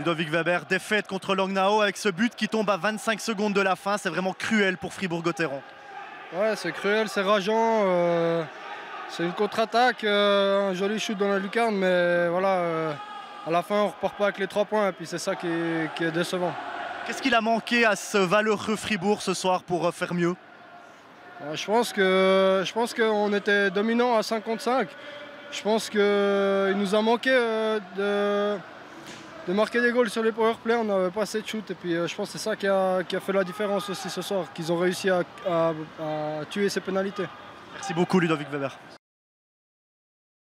Ludovic Weber, défaite contre Langnau avec ce but qui tombe à 25 secondes de la fin. C'est vraiment cruel pour Fribourg-Gotteron. Ouais, c'est cruel, c'est rageant. euh, c'est une contre-attaque, euh, un joli shoot dans la lucarne, mais voilà, euh, à la fin, on repart pas avec les trois points, et puis c'est ça qui est, qui est décevant. Qu'est-ce qu'il a manqué à ce valeureux Fribourg ce soir pour faire mieux? Je pense que je pense qu'on était dominant à 5 contre 5. Je pense qu'il nous a manqué de, de marquer des goals sur les power play. On n'avait pas assez de shoot. Et puis euh, je pense que c'est ça qui a, qui a fait la différence aussi ce soir, qu'ils ont réussi à, tuer ces pénalités. Merci beaucoup Ludovic Weber.